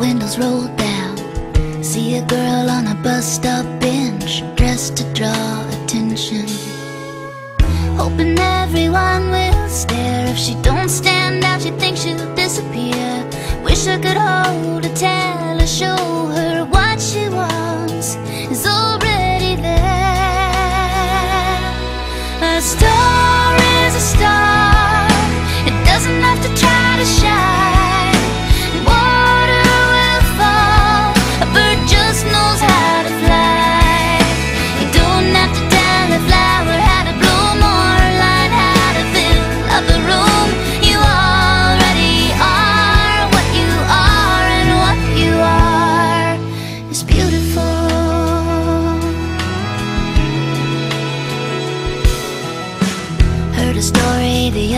windows rolled down. See a girl on a bus stop bench, dressed to draw attention. Hoping everyone will stare. If she don't stand out, she thinks she'll disappear.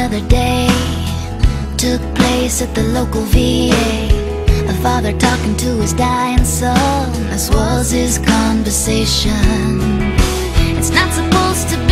other day took place at the local VA. A father talking to his dying son. This was his conversation. It's not supposed to be.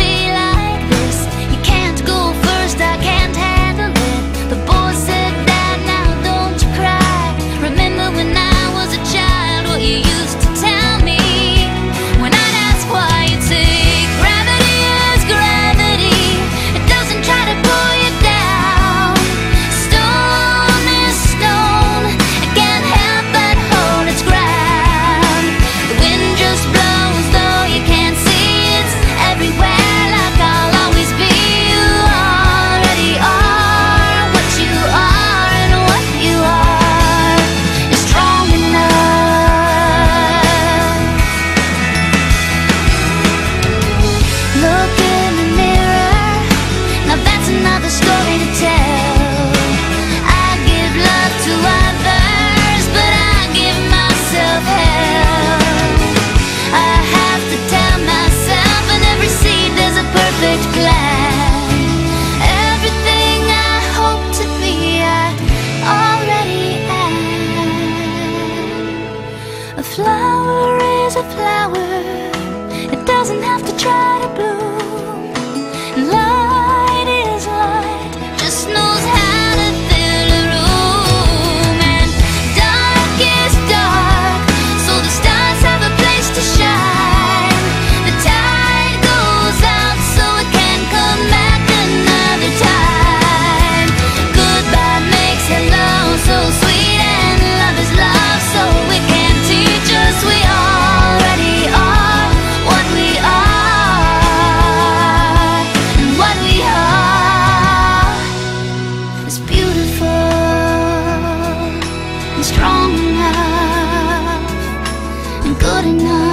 good enough.